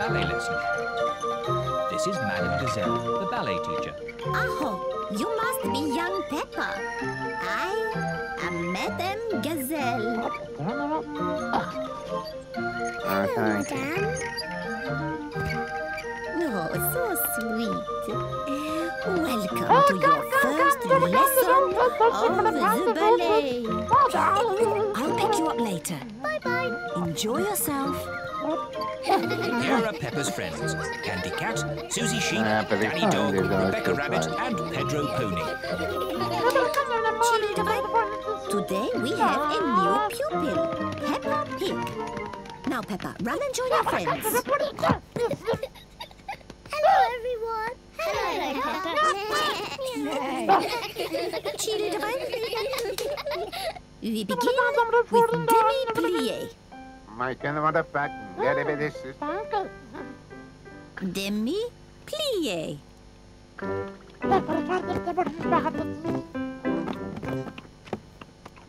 ballet lesson. This is Madame Gazelle, the ballet teacher. Oh, you must be young Peppa. I am Madame Gazelle. Oh, thanks. Oh, so sweet. Welcome to your first lesson of the ballet. I'll pick you up later. Bye-bye. Enjoy yourself. Here are Peppa's friends. Candy Cat, Susie Sheep, but Danny Dog, fine, there's always Rebecca Rabbit fun. and Pedro Pony. Today we have a new pupil, Peppa Pig. Now, Peppa, run and join your friends. Hello, everyone. Hello, Peppa. Children, we begin with demi-plie. My kind of back. Very, very sis. Demi-plie.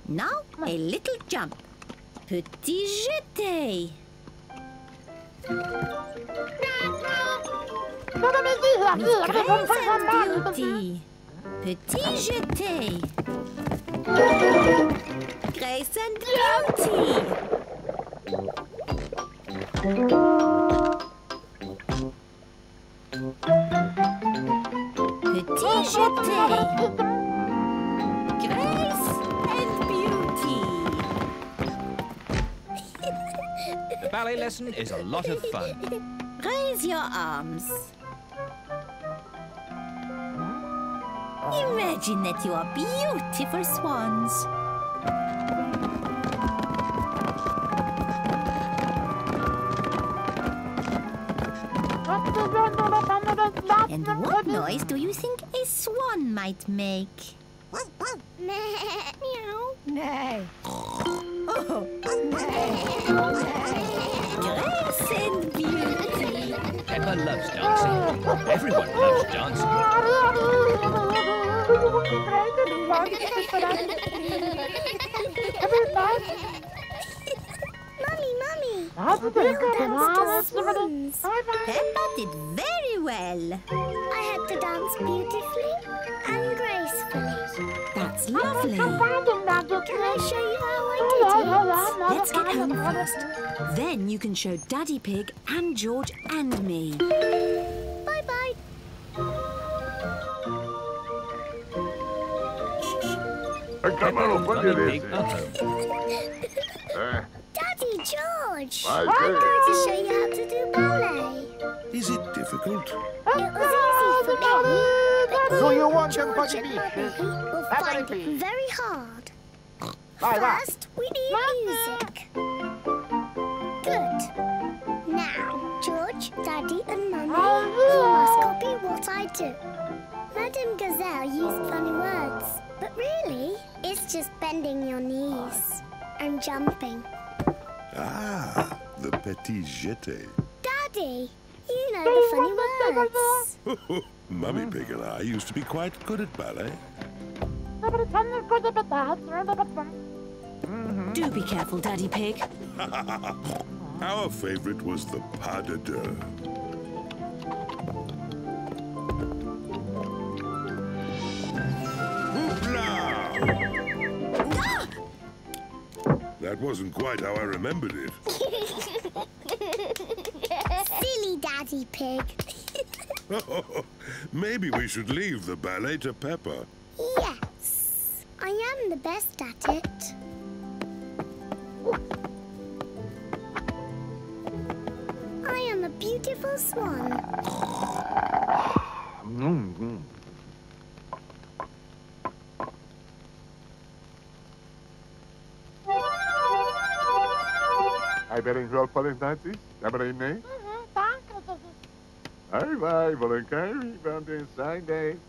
Now, a little jump. Petit jeté. With grace and beauty. Petit jeté. Grace and beauty. Petit jeté. Grace and beauty. The ballet lesson is a lot of fun. Raise your arms. Imagine that you are beautiful swans. And what noise do you think a swan might make? Meow. Nay. Oh, grace and beauty. Peppa loves dancing. Everyone loves dancing. Mummy, Mummy. Well done, swans. Peppa did very well. I had to dance beautifully and gracefully. That's lovely. Can I show you how I did it? Let's get home first. Then you can show Daddy Pig and George and me. Bye-bye. Come on, what Mummy it Pig is? are home. Uh, Daddy George. My I'm going to show you how to do ballet. Is it difficult? It was easy for me. But Do you want George somebody and to Mummy will find it very hard. Bye, bye. First, we need music. Good. Now, George, Daddy, and Mummy, you must copy what I do. Madame Gazelle used funny words, but really, it's just bending your knees and jumping. Ah, the petit jeté. Daddy, you know the funny words. Mummy Pig and I used to be quite good at ballet. Do be careful, Daddy Pig. Our favorite was the pas de deux. That wasn't quite how I remembered it. Silly Daddy Pig. Maybe we should leave the ballet to Peppa. Yes, I am the best at it. I am a beautiful swan. Mm-hmm. Ai, berenjola palentatis, abrenei. Uhum, tá. Aí vai, Valancaire, van den Sunday.